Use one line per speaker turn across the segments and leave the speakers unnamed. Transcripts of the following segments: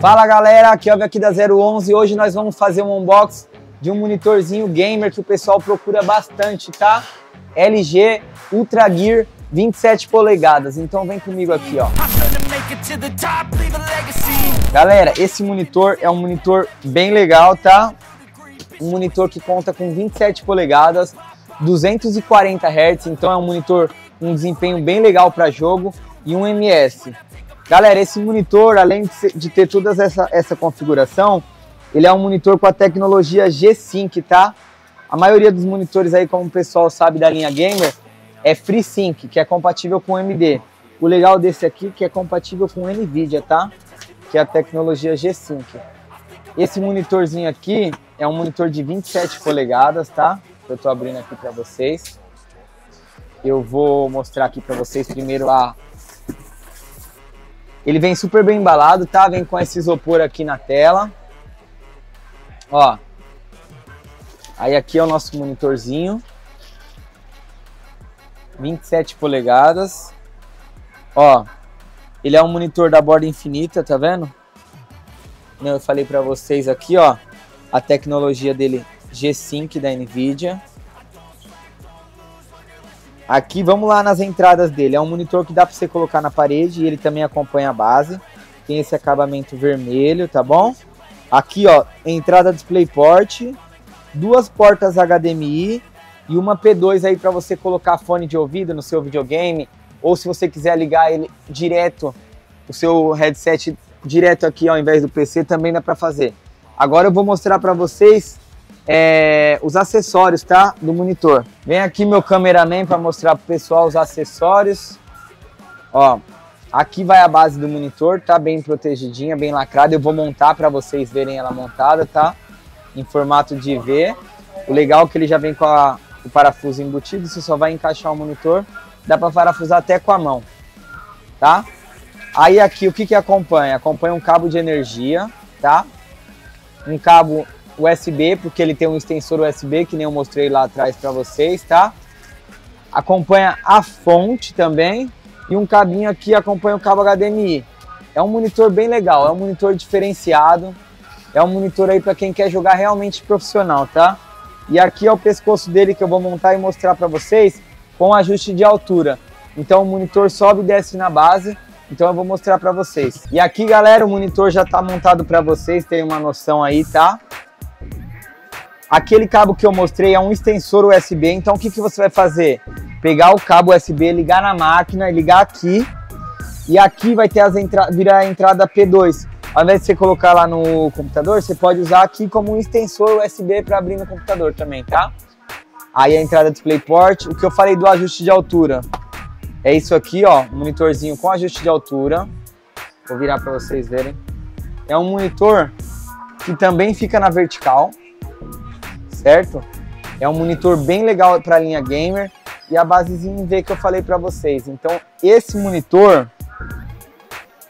Fala galera, aqui é o aqui da 011 e hoje nós vamos fazer um unboxing de um monitorzinho gamer que o pessoal procura bastante, tá? LG Ultra Gear 27 polegadas, então vem comigo aqui, ó. Galera, esse monitor é um monitor bem legal, tá? Um monitor que conta com 27 polegadas, 240 Hz, então é um monitor com um desempenho bem legal para jogo e um MS. Galera, esse monitor, além de ter toda essa, essa configuração, ele é um monitor com a tecnologia G-Sync, tá? A maioria dos monitores aí, como o pessoal sabe da linha Gamer, é FreeSync, que é compatível com AMD. O legal desse aqui é que é compatível com NVIDIA, tá? Que é a tecnologia G-Sync. Esse monitorzinho aqui é um monitor de 27 polegadas, tá? Eu tô abrindo aqui para vocês. Eu vou mostrar aqui para vocês primeiro a ele vem super bem embalado, tá? Vem com esse isopor aqui na tela. Ó. Aí aqui é o nosso monitorzinho. 27 polegadas. Ó. Ele é um monitor da borda infinita, tá vendo? Eu falei para vocês aqui, ó. A tecnologia dele G-Sync da NVIDIA. Aqui, vamos lá nas entradas dele. É um monitor que dá para você colocar na parede e ele também acompanha a base. Tem esse acabamento vermelho, tá bom? Aqui, ó, entrada DisplayPort, duas portas HDMI e uma P2 aí para você colocar fone de ouvido no seu videogame ou se você quiser ligar ele direto, o seu headset direto aqui ao invés do PC, também dá para fazer. Agora eu vou mostrar para vocês é, os acessórios, tá? Do monitor. Vem aqui meu cameraman para mostrar pro pessoal os acessórios. Ó, aqui vai a base do monitor, tá bem protegidinha, bem lacrada. Eu vou montar para vocês verem ela montada, tá? Em formato de V. O legal é que ele já vem com a, o parafuso embutido, você só vai encaixar o monitor. Dá para parafusar até com a mão, tá? Aí aqui o que que acompanha? Acompanha um cabo de energia, tá? Um cabo USB, porque ele tem um extensor USB, que nem eu mostrei lá atrás para vocês, tá? Acompanha a fonte também, e um cabinho aqui acompanha o cabo HDMI. É um monitor bem legal, é um monitor diferenciado, é um monitor aí para quem quer jogar realmente profissional, tá? E aqui é o pescoço dele que eu vou montar e mostrar para vocês com ajuste de altura. Então o monitor sobe e desce na base, então eu vou mostrar para vocês. E aqui, galera, o monitor já está montado para vocês, tem uma noção aí, tá? Aquele cabo que eu mostrei é um extensor USB, então o que, que você vai fazer? Pegar o cabo USB, ligar na máquina, ligar aqui, e aqui vai ter as virar a entrada P2. Ao invés de você colocar lá no computador, você pode usar aqui como um extensor USB para abrir no computador também, tá? Aí a entrada DisplayPort, o que eu falei do ajuste de altura. É isso aqui, ó, monitorzinho com ajuste de altura. Vou virar para vocês verem. É um monitor que também fica na vertical certo? É um monitor bem legal para a linha gamer e a basezinha V que eu falei para vocês. Então, esse monitor,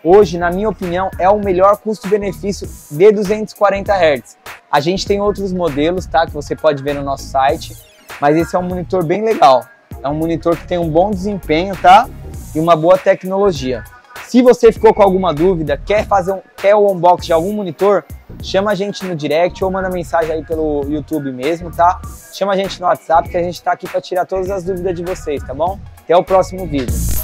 hoje, na minha opinião, é o melhor custo-benefício de 240 Hz. A gente tem outros modelos, tá? Que você pode ver no nosso site, mas esse é um monitor bem legal. É um monitor que tem um bom desempenho, tá? E uma boa tecnologia. Se você ficou com alguma dúvida, quer fazer um, quer o unboxing de algum monitor, chama a gente no direct ou manda mensagem aí pelo YouTube mesmo, tá? Chama a gente no WhatsApp que a gente tá aqui para tirar todas as dúvidas de vocês, tá bom? Até o próximo vídeo.